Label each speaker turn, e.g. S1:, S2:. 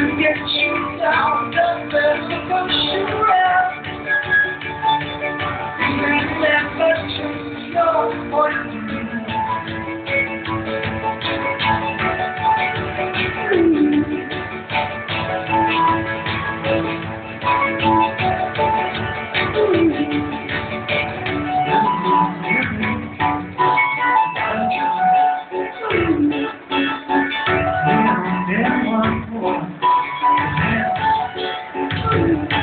S1: can get you down the best of your You then Thank you.